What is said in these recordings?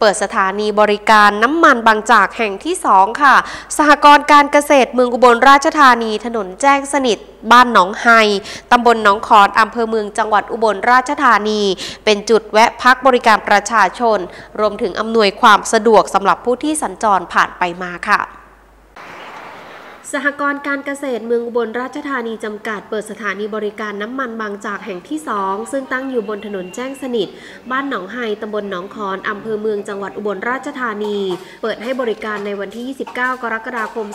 เปิดสถานีบริการน้ำมันบางจากแห่งที่ 2 ค่ะ สหกรณ์การเกษตรเมืองอุบลราชธานีถนนแจ้งสนิท บ้านหนองไฮตำบลหนองคอนอำเภอเมืองจังหวัดอุบลราชธานี เป็นจุดแวะพักบริการประชาชน รวมถึงอำนวยความสะดวกสำหรับผู้ที่สัญจรผ่านไปมาค่ะ สหกรณ์การเกษตรเมืองอุบลราชธานีจำกัด เปิดสถานีบริการน้ำมันบางจากแห่งที่ 2 ซึ่งตั้งอยู่บนถนนแจ้งสนิท บ้านหนองไฮตำบลหนองคอนอำเภอเมืองจังหวัดอุบลราชธานี เปิดให้บริการในวันที่ 29 กรกฎาคม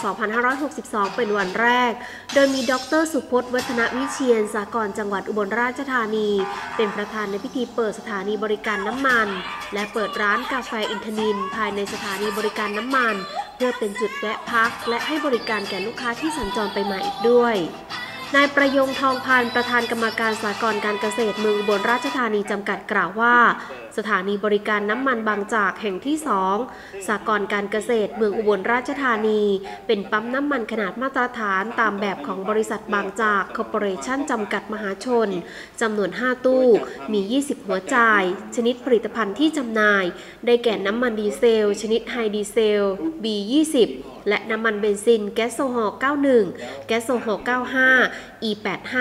2562 เป็นวันแรก โดยมีดรสุพจน์วัฒนวิเชียนสากรณ์จังหวัดอุบลราชธานี เป็นประธานในพิธีเปิดสถานีบริการน้ำมัน และเปิดร้านกาแฟอินทนิน ภายในสถานีบริการน้ำมัน พื่อเป็นจุดแวะพัก และให้บริการแก่ลูกค้าที่สัญจรไปมาอีกด้วย นายประยงทองพานประธานกรรมการสหกรณ์การเกษตรเมืองอุบลราชธานีจำกัดกล่าวว่า สถานีบริการน้ำมันบางจากแห่งที่ 2 สหกรณ์การเกษตรเมืองอุบลราชธานี เป็นปั๊มน้ำมันขนาดมาตรฐานตามแบบของบริษัทบางจากคอร์ปอเรชั่นจำกัดมหาชนจำนวน 5 ตู้ มี 20 หัวจ่าย ชนิดผลิตภัณฑ์ที่จำหน่าย ได้แก่น้ำมันดีเซล ชนิดไฮดีเซล B20 และน้ำมันเบนซินแก๊สโซฮอล์91 แก๊สโซฮอล์95 E85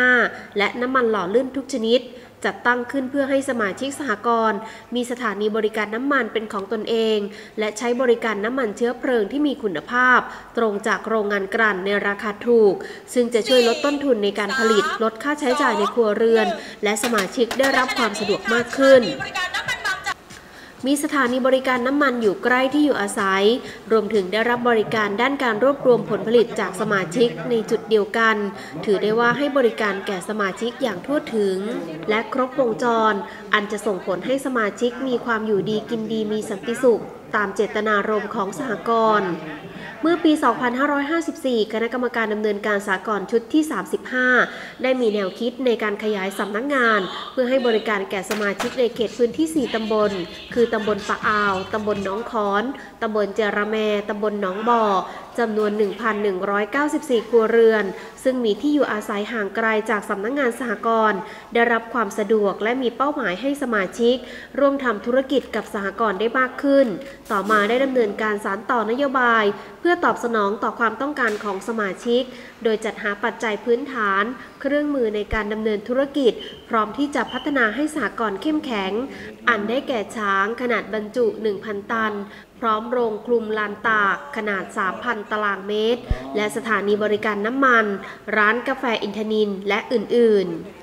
และน้ำมันหล่อลื่นทุกชนิด จัดตั้งขึ้นเพื่อให้สมาชิกสหกรณ์มีสถานีบริการน้ำมันเป็นของตนเอง และใช้บริการน้ำมันเชื้อเพลิงที่มีคุณภาพ ตรงจากโรงงานกลั่นในราคาถูก ซึ่งจะช่วยลดต้นทุนในการผลิต ลดค่าใช้จ่ายในครัวเรือน และสมาชิกได้รับความสะดวกมากขึ้น มีสถานีบริการน้ำมันอยู่ใกล้ที่อยู่อาศัย รวมถึงได้รับบริการด้านการรวบรวมผลผลิตจากสมาชิกในจุดเดียวกัน ถือได้ว่าให้บริการแก่สมาชิกอย่างทั่วถึง และครบวงจร อันจะส่งผลให้สมาชิกมีความอยู่ดีกินดีมีสันติสุข ตามเจตนารมณ์ของสหกรณ์ เมื่อปี 2554 คณะกรรมการดำเนินการสากลชุดที่ 35 ได้มีแนวคิดในการขยายสำนักงงาน เพื่อให้บริการแก่สมาชิกในเขตพื้นที่ 4 ตำบล คือตำบลปะอาว ตำบลหนองคอน ตำบลเจระแม ตำบลหนองบ่อจำนวน 1,194 ครัวเรือน ซึ่งมีที่อยู่อาศัยห่างไกลจากสำนักงงานสหกรณ์ได้รับความสะดวกและมีเป้าหมายให้สมาชิก ร่วมทำธุรกิจกับสหกรณ์ได้มากขึ้น ต่อมาได้ดำเนินการสารต่อนโยบาย เพื่อตอบสนองต่อความต้องการของสมาชิก โดยจัดหาปัจจัยพื้นฐาน เครื่องมือในการดำเนินธุรกิจ พร้อมที่จะพัฒนาให้สหกรณ์เข้มแข็ง อันได้แก่ช้างขนาดบรรจุ 1,000 ตัน พร้อมโรงคลุมลานตากขนาด 3,000 ตารางเมตร และสถานีบริการน้ำมัน ร้านกาแฟอินทนินและอื่น ๆ